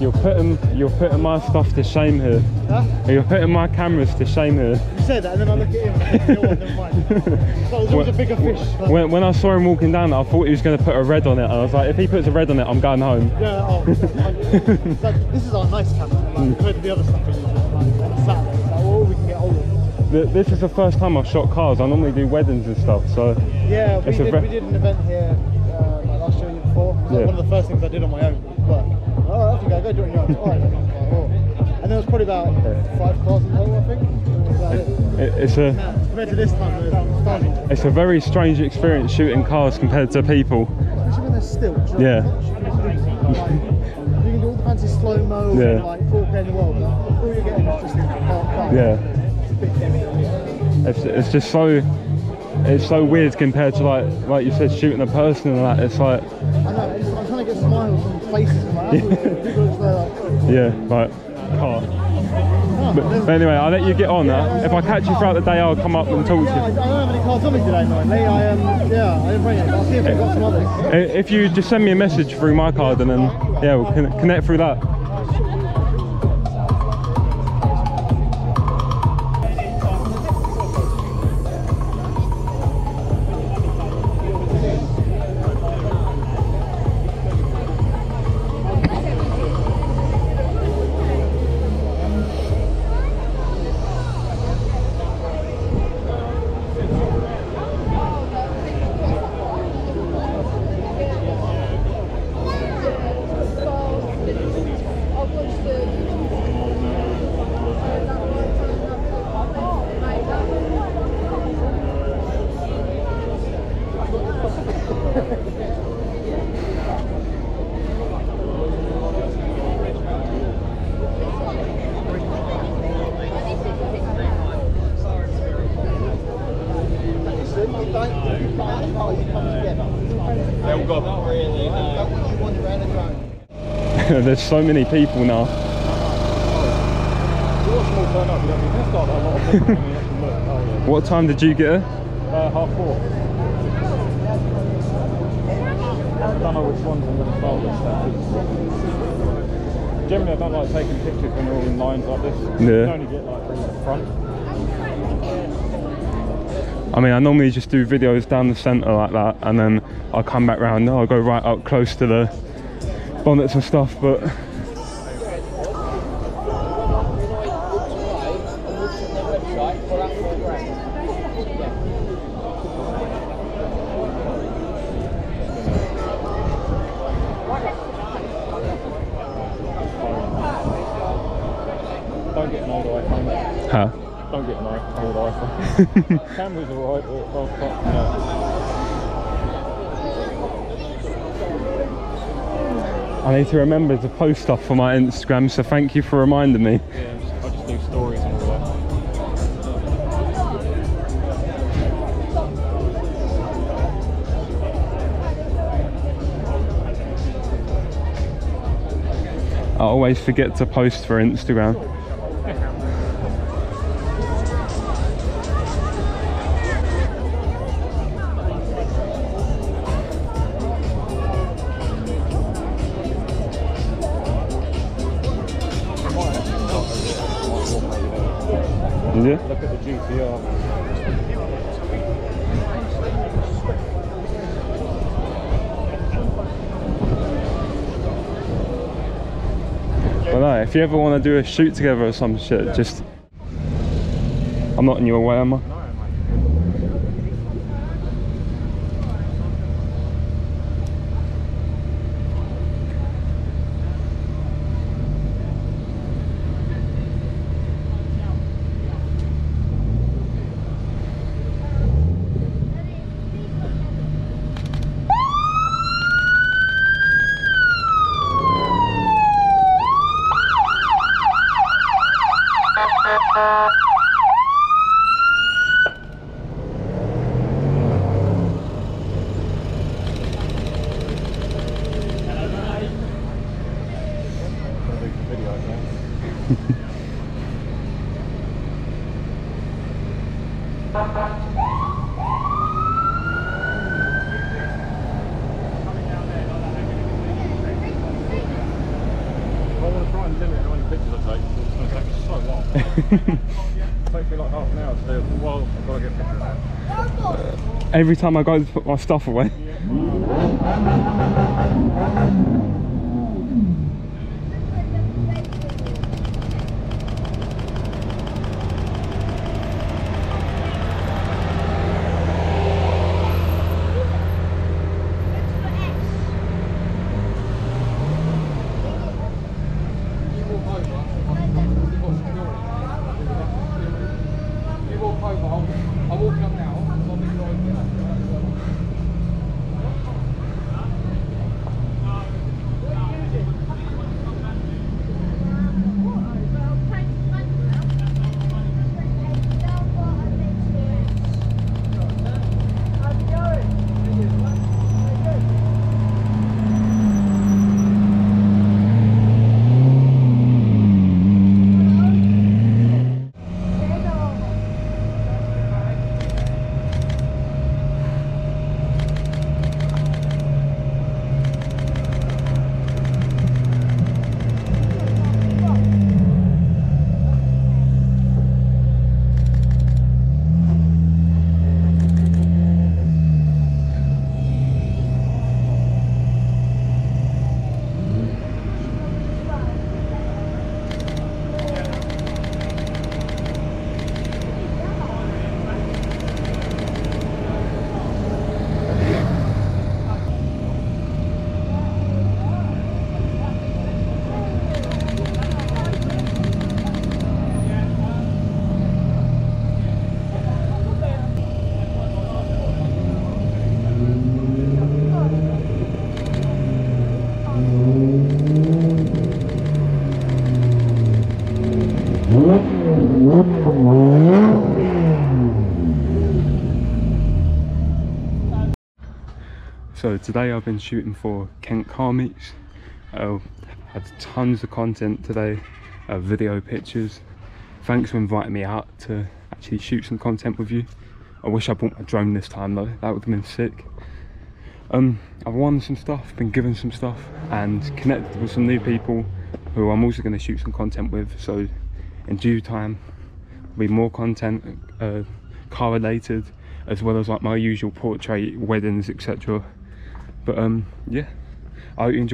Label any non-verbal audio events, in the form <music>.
You're putting you're putting my stuff to shame here. Huh? You're putting my cameras to shame here. You said that, and then I look at him and I think, you know what, never mind. So there's always a bigger fish. When, when I saw him walking down, I thought he was going to put a red on it. I was like, if he puts a red on it, I'm going home. Yeah, oh, <laughs> like, this is our nice camera, like, compared to the other stuff we use. Like, on Saturday, it's like, oh, we can get This is the first time I've shot cars. I normally do weddings and stuff, so Yeah, we did, we did an event here uh, like last year year before. It was like one of the first things I did on my own. But all right, off you go, go do it on your own. All right, then I was. And there was probably about five cars in total, I think. That was about it. it, it's a compared to this time, it's a very strange experience shooting cars compared to people. Especially when they're still. Yeah. what I mean? Like, you can do all the fancy slow mo Yeah. and like 4K in the world, but all you're getting is just car. Yeah, It's a bit different. it's, just so it's so weird compared to like like you said shooting a person and that. It's like I know, I'm trying to get smiles faces and like, that's <laughs> what people are just like, yeah, car. oh, But, but anyway, I'll let you get on. Uh, if I catch you throughout the day, I'll come up and talk Yeah, I, I to don't have any cards on me today, annoyingly. I um, yeah, I didn't bring it. I'll see if we've got some others. you. If you just send me a message through my card and then yeah, we'll connect through that. <laughs> There's so many people now. <laughs> What time did you get here? Uh, half four. I don't know which ones I'm going to start with. Generally, I don't like taking pictures when they're all in lines like this. You Yeah. can only get like three at the front. I mean, I normally just do videos down the centre like that, and then I'll come back round. I'll go right up close to the bonnets and stuff. But Don't get an old iPhone. huh? Don't get an i- old iPhone. <laughs> Camera's alright, oh, fuck, no. I need to remember to post stuff for my Instagram, so thank you for reminding me. Yeah, I just do stories and all that. I always forget to post for Instagram. If you ever want to do a shoot together or some shit, just. I'm not in your way, am I? No, mate. Gonna do some video, yeah. I want to try and limit how many pictures I take. It's going to take me so long. it takes me like half an hour to do it. Well, I've got to get a picture of that. Every time I go to put my stuff away. So today I've been shooting for Kent Car Meets. Uh, had tons of content today, uh, video pictures. Thanks for inviting me out to actually shoot some content with you. I wish I brought my drone this time though, that would have been sick. Um, I've won some stuff, been given some stuff and connected with some new people who I'm also going to shoot some content with. So in due time, be more content uh, car related as well as like my usual portrait, weddings, etc. But um, yeah, I hope you enjoy.